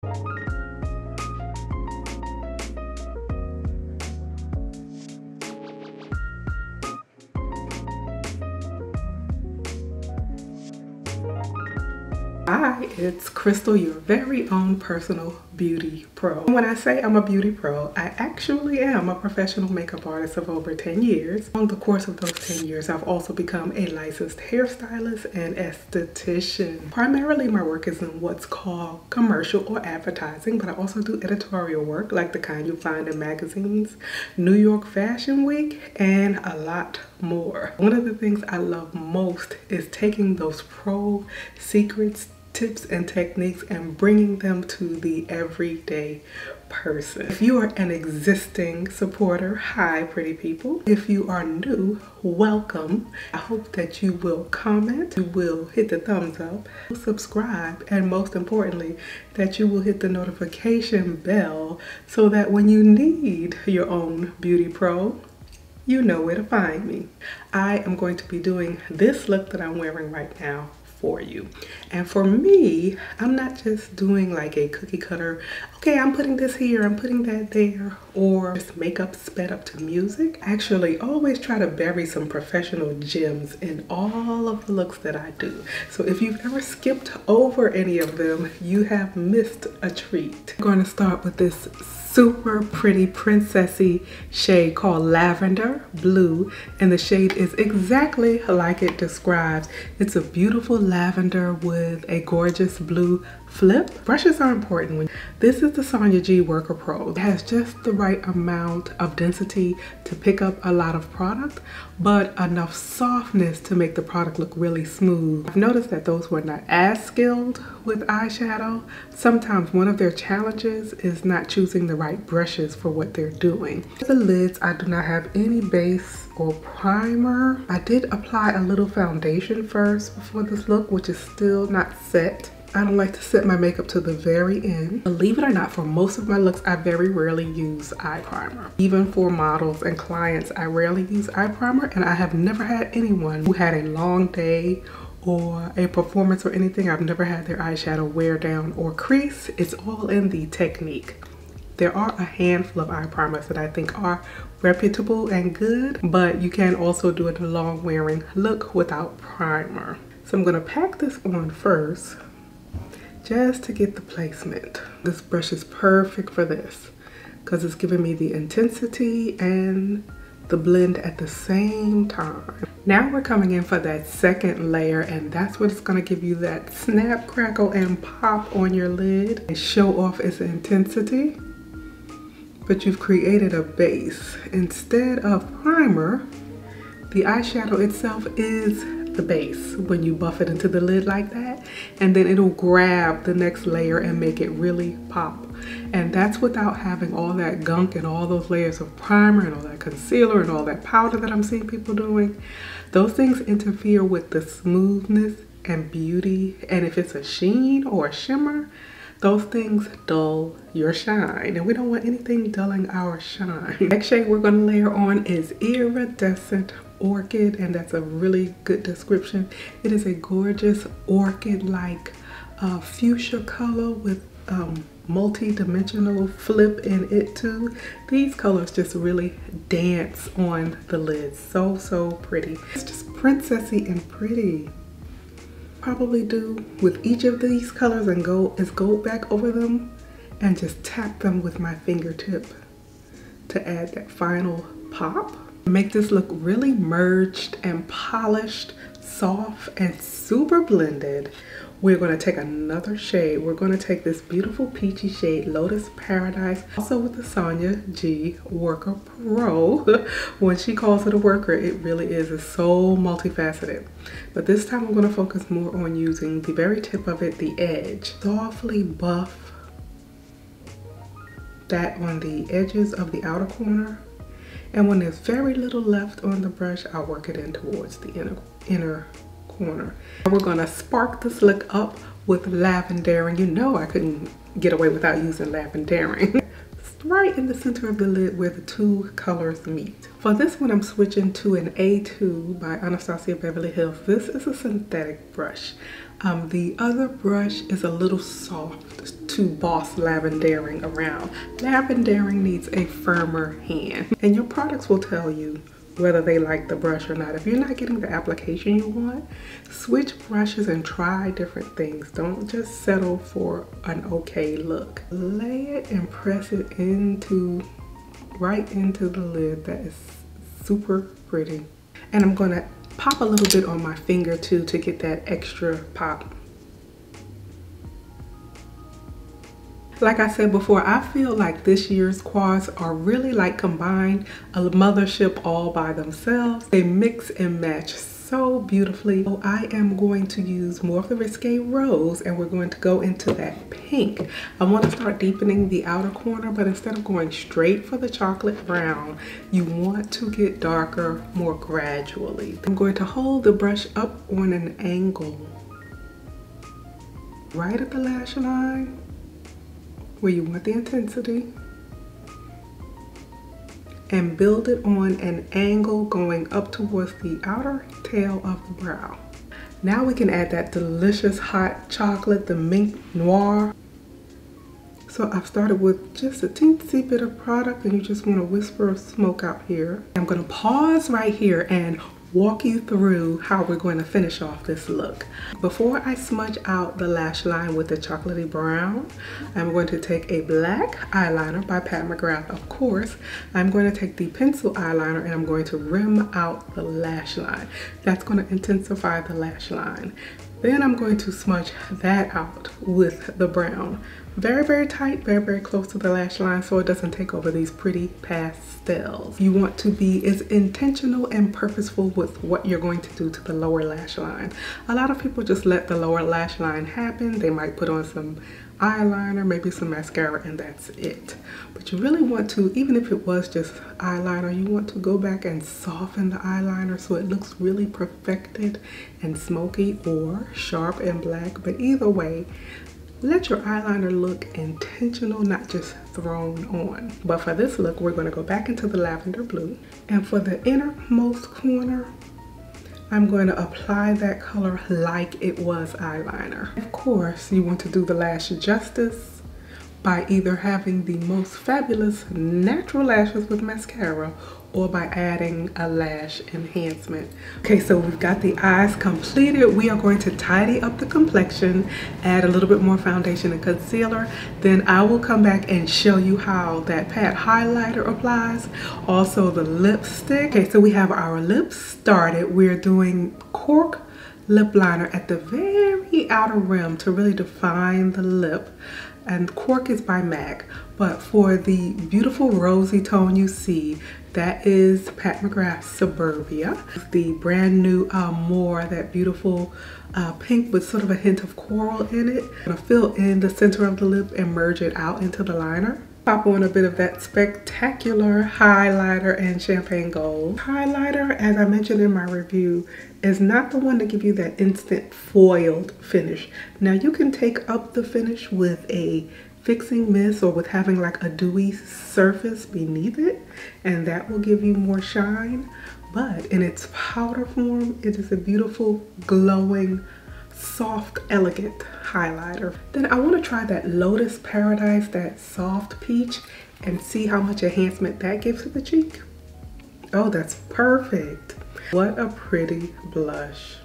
Hi, it's Crystal, your very own personal beauty pro. When I say I'm a beauty pro, I actually am a professional makeup artist of over 10 years. On the course of those 10 years, I've also become a licensed hairstylist and esthetician. Primarily, my work is in what's called commercial or advertising, but I also do editorial work like the kind you find in magazines, New York Fashion Week, and a lot more. One of the things I love most is taking those pro secrets tips and techniques and bringing them to the everyday person. If you are an existing supporter, hi pretty people. If you are new, welcome. I hope that you will comment, you will hit the thumbs up, subscribe, and most importantly, that you will hit the notification bell so that when you need your own beauty pro, you know where to find me. I am going to be doing this look that I'm wearing right now for you. And for me, I'm not just doing like a cookie cutter, okay, I'm putting this here, I'm putting that there, or just makeup sped up to music. Actually, always try to bury some professional gems in all of the looks that I do. So if you've ever skipped over any of them, you have missed a treat. I'm going to start with this super pretty princessy shade called Lavender Blue and the shade is exactly like it describes. It's a beautiful lavender with a gorgeous blue flip. Brushes are important. This is the Sonia G Worker Pro. It has just the right amount of density to pick up a lot of product, but enough softness to make the product look really smooth. I've noticed that those who are not as skilled with eyeshadow, sometimes one of their challenges is not choosing the right brushes for what they're doing. For the lids, I do not have any base or primer. I did apply a little foundation first before this look, which is still not set. I don't like to set my makeup to the very end. Believe it or not, for most of my looks, I very rarely use eye primer. Even for models and clients, I rarely use eye primer and I have never had anyone who had a long day or a performance or anything. I've never had their eyeshadow wear down or crease. It's all in the technique. There are a handful of eye primers that I think are reputable and good, but you can also do a long wearing look without primer. So I'm gonna pack this on first just to get the placement. This brush is perfect for this because it's giving me the intensity and the blend at the same time. Now we're coming in for that second layer and that's what it's gonna give you that snap, crackle, and pop on your lid and show off its intensity. But you've created a base. Instead of primer, the eyeshadow itself is the base when you buff it into the lid like that and then it'll grab the next layer and make it really pop. And that's without having all that gunk and all those layers of primer and all that concealer and all that powder that I'm seeing people doing. Those things interfere with the smoothness and beauty and if it's a sheen or a shimmer those things dull your shine. And we don't want anything dulling our shine. Next shade we're gonna layer on is Iridescent Orchid and that's a really good description. It is a gorgeous orchid-like uh, fuchsia color with um, multi-dimensional flip in it too. These colors just really dance on the lid. So, so pretty. It's just princessy and pretty probably do with each of these colors and go is go back over them and just tap them with my fingertip to add that final pop. Make this look really merged and polished, soft and super blended we're going to take another shade. We're going to take this beautiful peachy shade, Lotus Paradise, also with the Sonia G Worker Pro. when she calls it a worker, it really is. It's so multifaceted. But this time I'm going to focus more on using the very tip of it, the edge. Softly buff that on the edges of the outer corner. And when there's very little left on the brush, I'll work it in towards the inner, inner corner. We're gonna spark this look up with lavender. And You know I couldn't get away without using lavendering. right in the center of the lid where the two colors meet. For this one, I'm switching to an A2 by Anastasia Beverly Hills. This is a synthetic brush. Um, the other brush is a little soft, to boss lavendering around. Lavendering needs a firmer hand and your products will tell you whether they like the brush or not. If you're not getting the application you want, switch brushes and try different things. Don't just settle for an okay look. Lay it and press it into, right into the lid. That is super pretty. And I'm gonna pop a little bit on my finger too to get that extra pop. Like I said before, I feel like this year's quads are really like combined a mothership all by themselves. They mix and match so beautifully. So I am going to use more of the Risque Rose and we're going to go into that pink. I want to start deepening the outer corner, but instead of going straight for the chocolate brown, you want to get darker more gradually. I'm going to hold the brush up on an angle right at the lash line where you want the intensity and build it on an angle going up towards the outer tail of the brow. Now we can add that delicious hot chocolate, the Mink Noir. So I've started with just a teensy bit of product and you just want a whisper of smoke out here. I'm going to pause right here and walk you through how we're going to finish off this look. Before I smudge out the lash line with the chocolatey brown, I'm going to take a black eyeliner by Pat McGrath, of course. I'm going to take the pencil eyeliner and I'm going to rim out the lash line. That's going to intensify the lash line. Then I'm going to smudge that out with the brown. Very, very tight, very, very close to the lash line so it doesn't take over these pretty pastels. You want to be as intentional and purposeful with what you're going to do to the lower lash line. A lot of people just let the lower lash line happen. They might put on some eyeliner, maybe some mascara, and that's it. But you really want to, even if it was just eyeliner, you want to go back and soften the eyeliner so it looks really perfected and smoky or sharp and black. But either way, let your eyeliner look intentional, not just thrown on. But for this look, we're gonna go back into the lavender blue. And for the innermost corner, I'm going to apply that color like it was eyeliner. Of course, you want to do the lash justice by either having the most fabulous natural lashes with mascara or by adding a lash enhancement. Okay, so we've got the eyes completed. We are going to tidy up the complexion, add a little bit more foundation and concealer. Then I will come back and show you how that pat highlighter applies. Also the lipstick. Okay, so we have our lips started. We're doing cork lip liner at the very outer rim to really define the lip and Cork is by MAC. But for the beautiful rosy tone you see, that is Pat McGrath's Suburbia. The brand new uh, More, that beautiful uh, pink with sort of a hint of coral in it. I'm gonna fill in the center of the lip and merge it out into the liner. Pop on a bit of that spectacular highlighter and champagne gold. Highlighter, as I mentioned in my review, is not the one to give you that instant foiled finish. Now you can take up the finish with a fixing mist or with having like a dewy surface beneath it and that will give you more shine. But in its powder form, it is a beautiful, glowing, soft, elegant highlighter. Then I want to try that Lotus Paradise, that soft peach, and see how much enhancement that gives to the cheek. Oh, that's perfect. What a pretty blush.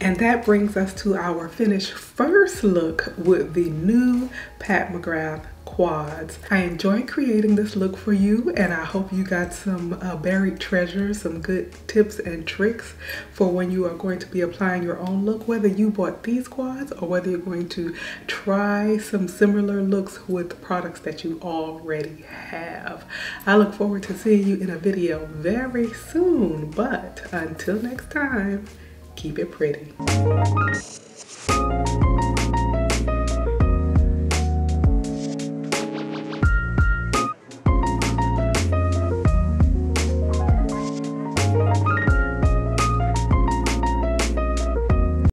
And that brings us to our finished first look with the new Pat McGrath quads. I enjoyed creating this look for you and I hope you got some uh, buried treasures, some good tips and tricks for when you are going to be applying your own look, whether you bought these quads or whether you're going to try some similar looks with products that you already have. I look forward to seeing you in a video very soon, but until next time, keep it pretty.